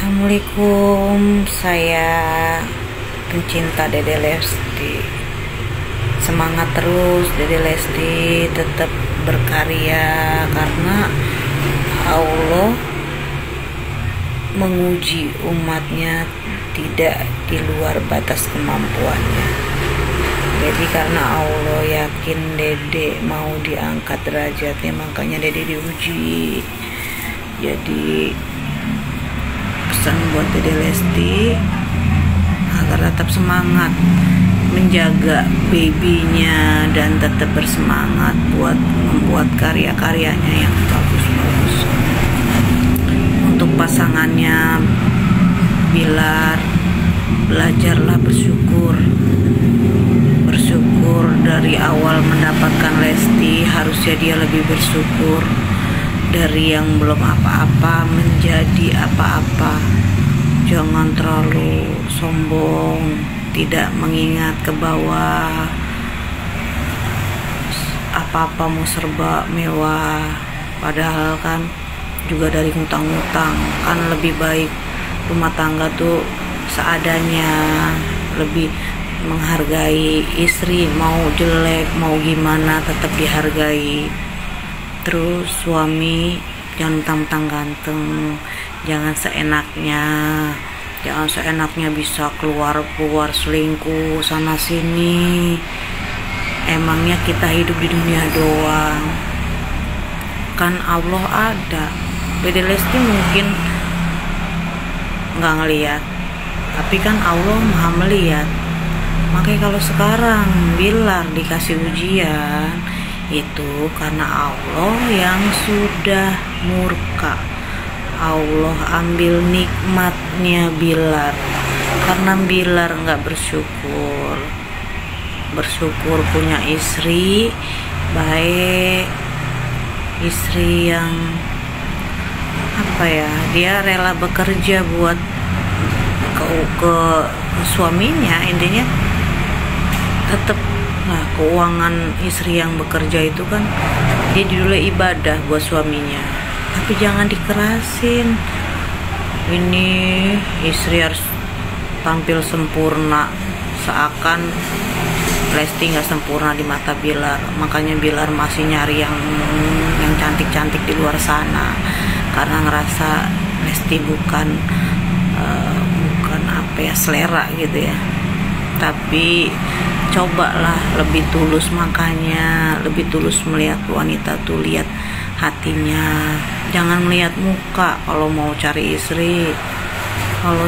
Assalamualaikum. Saya pencinta Dede Lesti. Semangat terus Dede Lesti. Tetap berkarya karena Allah menguji umatnya tidak di luar batas kemampuannya. Jadi karena Allah yakin Dede mau diangkat derajatnya makanya Dede diuji. Jadi pesan buat Dede Lesti agar tetap semangat menjaga babynya dan tetap bersemangat buat membuat karya-karyanya yang bagus-bagus. Untuk pasangannya Bilar belajarlah bersyukur. Bersyukur dari awal mendapatkan Lesti harusnya dia lebih bersyukur dari yang belum apa-apa menjadi apa-apa. Jangan terlalu sombong tidak mengingat ke bawah. Apa-apa mau serba mewah. Padahal kan juga dari ngutang-ngutang kan lebih baik rumah tangga tuh seadanya. Lebih menghargai istri mau jelek mau gimana tetap dihargai terus suami jangan mentang-mentang ganteng jangan seenaknya jangan seenaknya bisa keluar keluar selingkuh sana sini. Emangnya kita hidup di dunia doang? Kan Allah ada. Bede Lesti mungkin nggak ngeliat. Tapi kan Allah maha melihat. Makanya kalau sekarang Bilar dikasih ujian itu karena Allah yang sudah murka. Allah ambil nikmatnya Bilar. Karena Bilar nggak bersyukur. Bersyukur punya istri baik istri yang apa ya dia rela bekerja buat ke, ke suaminya intinya tetap Nah, keuangan istri yang bekerja itu kan dia dulu ibadah buat suaminya. Tapi jangan dikerasin. Ini istri harus tampil sempurna seakan Lesti nggak sempurna di mata Bilar. Makanya Bilar masih nyari yang yang cantik-cantik di luar sana karena ngerasa Lesti bukan uh, bukan apa ya selera gitu ya. Tapi cobalah lebih tulus makanya lebih tulus melihat wanita tuh lihat hatinya. Jangan melihat muka kalau mau cari istri. Kalau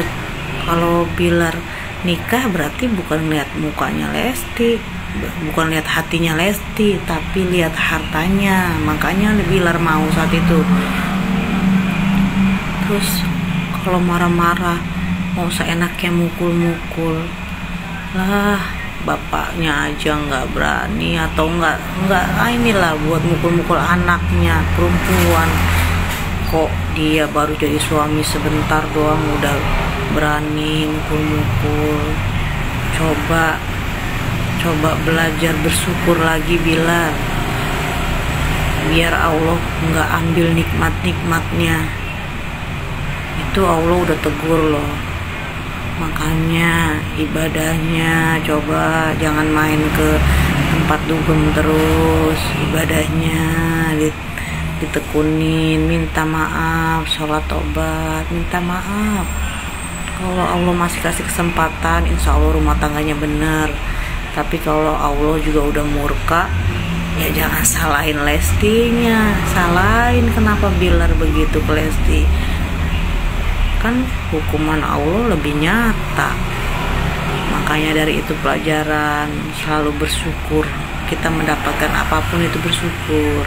kalau Bilar nikah berarti bukan lihat mukanya Lesti bukan lihat hatinya Lesti tapi lihat hartanya. Makanya Bilar mau saat itu. Terus kalau marah-marah mau seenaknya mukul-mukul. Lah bapaknya aja nggak berani atau nggak nggak ah inilah buat mukul-mukul anaknya perempuan. Kok dia baru jadi suami sebentar doang udah berani mukul-mukul. Coba coba belajar bersyukur lagi bila biar Allah nggak ambil nikmat-nikmatnya. Itu Allah udah tegur loh makanya ibadahnya coba jangan main ke tempat dugem terus ibadahnya ditekunin minta maaf sholat tobat minta maaf. Kalau Allah masih kasih kesempatan insya Allah rumah tangganya bener tapi kalau Allah juga udah murka ya jangan salahin Lestinya. Salahin kenapa Bilar begitu ke Lesti kan hukuman Allah lebih nyata. Makanya dari itu pelajaran selalu bersyukur kita mendapatkan apa pun itu bersyukur.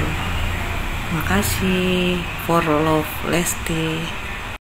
Makasih for love Lesti